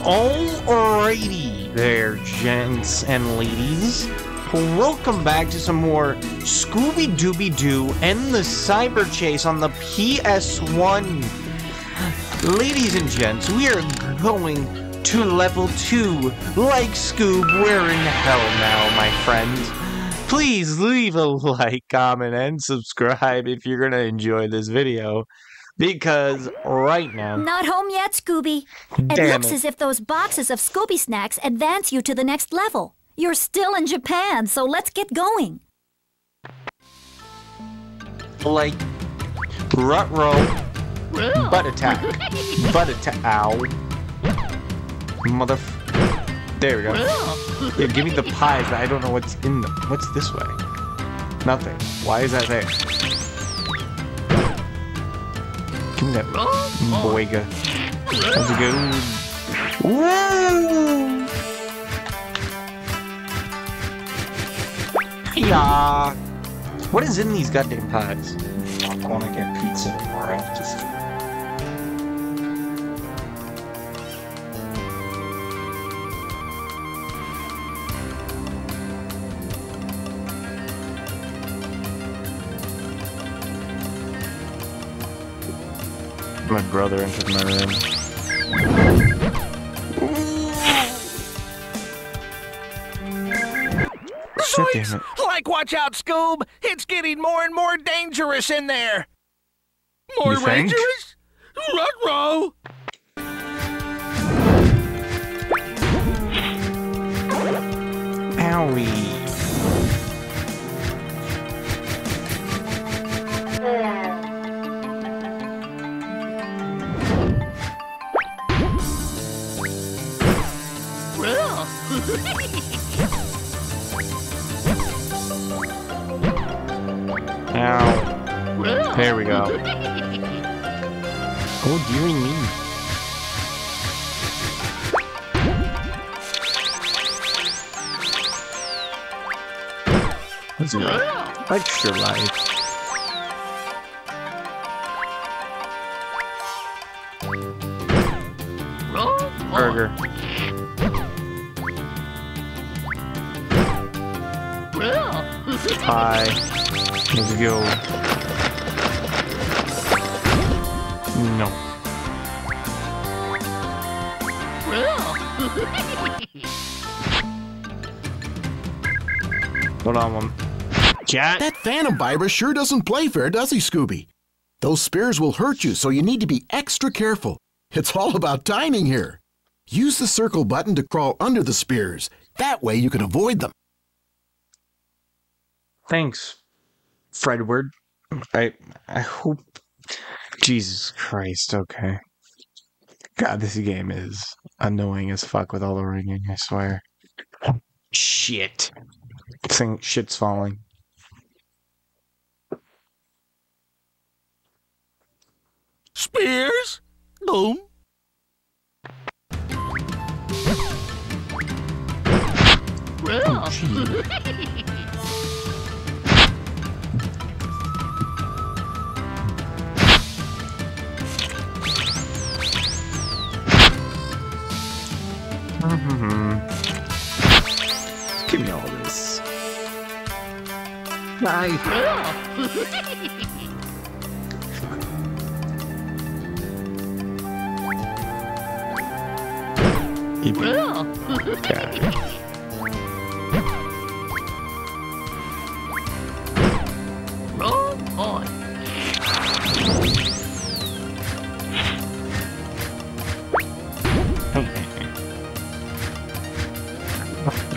Alrighty there, gents and ladies. Welcome back to some more Scooby Dooby Doo and the Cyber Chase on the PS1. Ladies and gents, we are going to level 2. Like Scoob, we're in hell now, my friends. Please leave a like, comment, and subscribe if you're going to enjoy this video. Because right now, Not home yet, Scooby. It looks it. as if those boxes of Scooby snacks advance you to the next level. You're still in Japan, so let's get going. like rut roll, butt attack, butt attack. Ow, mother. There we go. Yeah, give me the pies, but I don't know what's in them. What's this way? Nothing. Why is that there? Give me that boyga. How's it go? Woo! Yeah. What is in these goddamn pies? I want to get pizza tomorrow. Just My brother entered my room. Shit. Like, watch out, Scoob! It's getting more and more dangerous in there! More You dangerous? Ruh-roh! Owie. Ow. There we go. Oh, dearie me. It like? Extra life. Burger. Pie. Let's go. No. Hold on one. Cat. That Phantom Virus sure doesn't play fair, does he, Scooby? Those spears will hurt you, so you need to be extra careful. It's all about timing here. Use the circle button to crawl under the spears. That way you can avoid them. Thanks, Fredward. I I hope. Jesus Christ. Okay. God, this game is annoying as fuck with all the ringing. I swear. Shit. Thing shit's falling. Spears? Boom. Give me all this. Bye. Okay.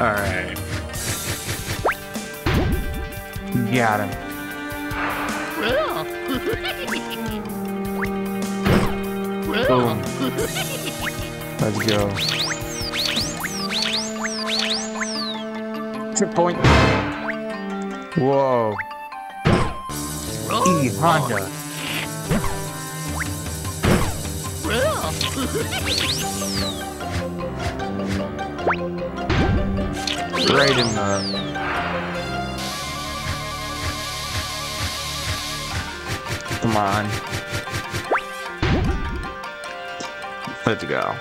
All right. Got him. Boom. Let's go. Trip point. Whoa. E Honda. Right in the... Come on. Let's go.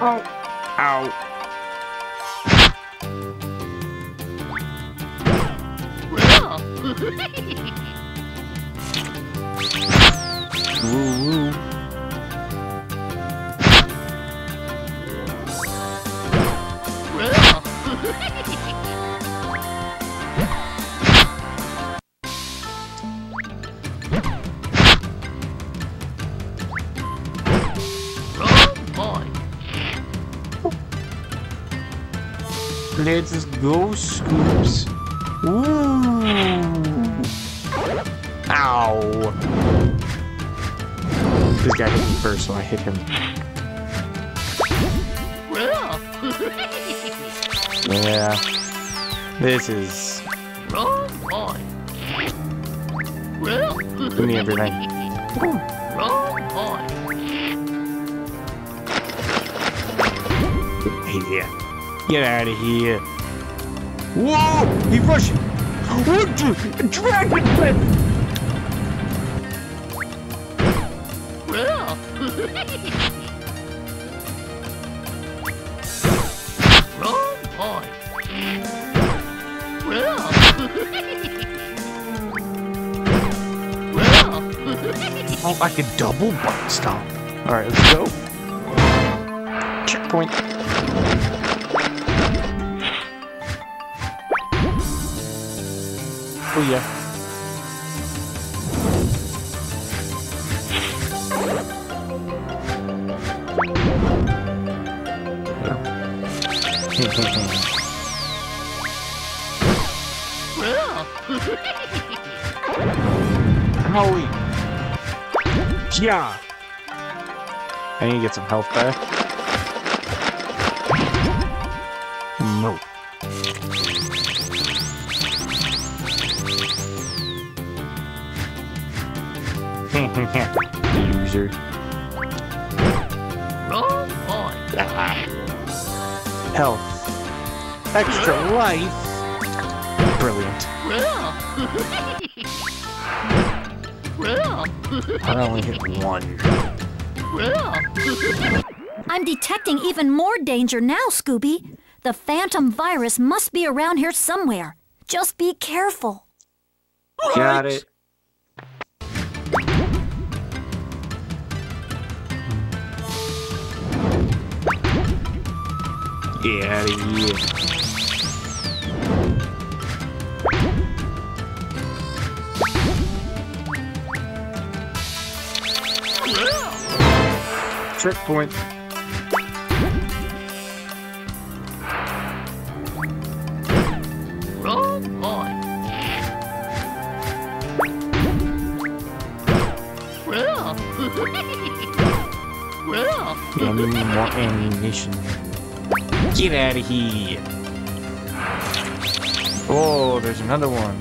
Oh. Ow. Oh. Yeah. Let's go, Scoops. Ooh. Ow. This guy hit me first, so I hit him. Yeah. This is. Give me everything. Yeah. Get out of here. Whoa! He's rushing! What the? Dragon Breath! Oh, I could double butt stomp. Alright, let's go. Checkpoint. Oh yeah. Howie. Yeah. I need to get some health back. Loser. Health. Extra life. Brilliant. I only hit one. I'm detecting even more danger now, Scooby. The phantom virus must be around here somewhere. Just be careful. Got it. Get out of here. Checkpoint. Yeah, I need more ammunition. Get out of here. Oh, there's another one.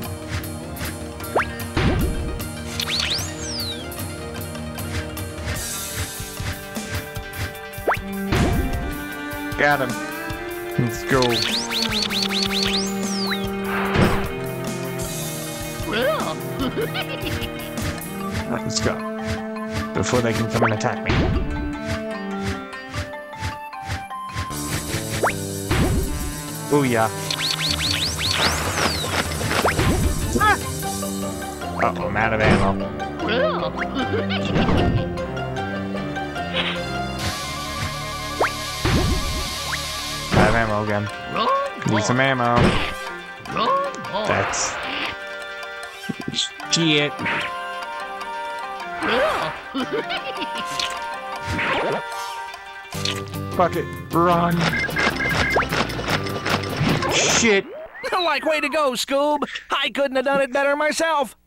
Got him. Let's go. Alright, let's go. Before they can come and attack me. Oh yeah. Uh oh, I'm out of ammo. Out of ammo again. Need some ammo. That's shit. Fuck it. Run. Shit. like way to go, Scoob. I couldn't have done it better myself.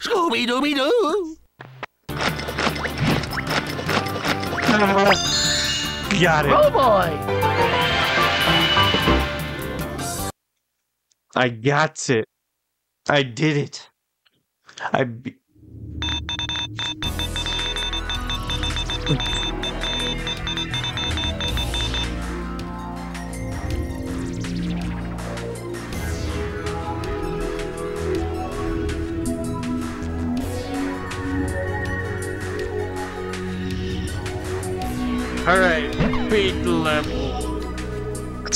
Scooby Dooby Doo. Got it. Oh boy. I got it. I did it. I. Be-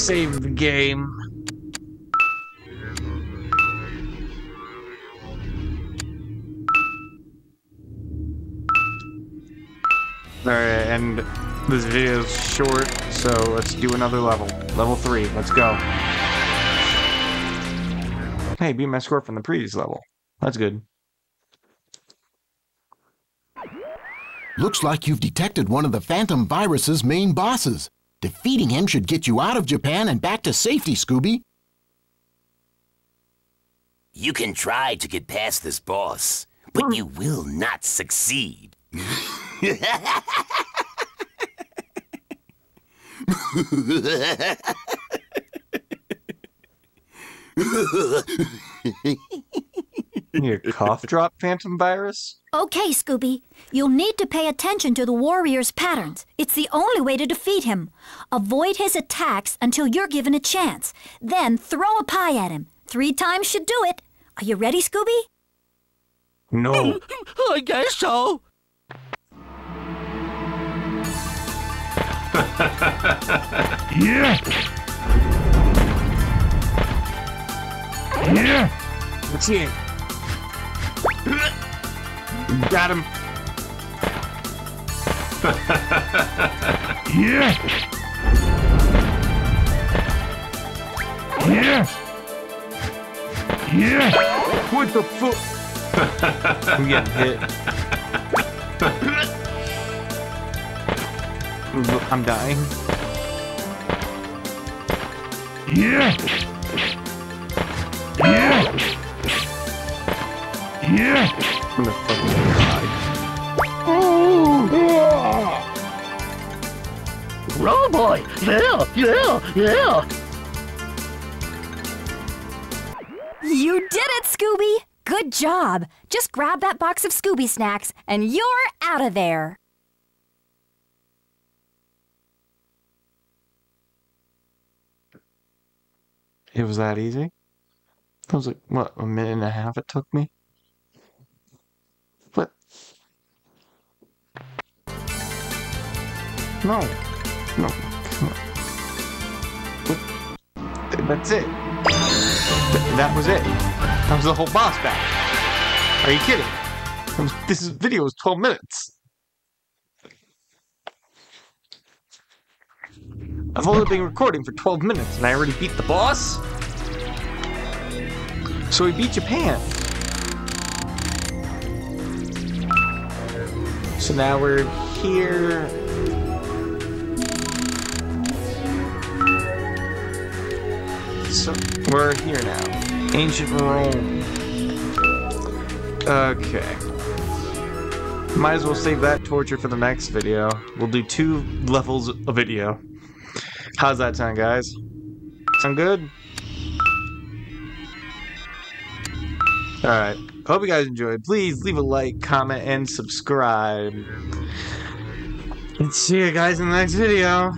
Save the game. Alright, and this video is short, so let's do another level. Level 3, let's go. Hey, beat my score from the previous level. That's good. Looks like you've detected one of the Phantom Virus's main bosses. Defeating him should get you out of Japan and back to safety, Scooby. You can try to get past this boss, but you will not succeed. Your cough drop phantom virus? Okay, Scooby. You'll need to pay attention to the warrior's patterns. It's the only way to defeat him. Avoid his attacks until you're given a chance. Then throw a pie at him. Three times should do it. Are you ready, Scooby? No. I guess so. Yeah! Yeah! Let's see it. Got him. Yeah! Yeah! Yeah! What the fuck? I'm getting hit. I'm dying. Yeah! Yeah! Yeah! I'm gonna fucking die. Roll boy. Yeah, yeah, yeah. You did it, Scooby! Good job! Just grab that box of Scooby snacks and you're out of there! It was that easy? That was like, what, a minute and a half it took me? No. No. That's it. That was it. That was the whole boss battle. Are you kidding? This video is 12 minutes. I've only been recording for 12 minutes and I already beat the boss? So we beat Japan. So now we're here. So we're here now. Ancient Rome. Okay. Might as well save that torture for the next video. We'll do two levels of video. How's that sound, guys? Sound good? Alright. Hope you guys enjoyed. Please leave a like, comment, and subscribe. And see you guys in the next video.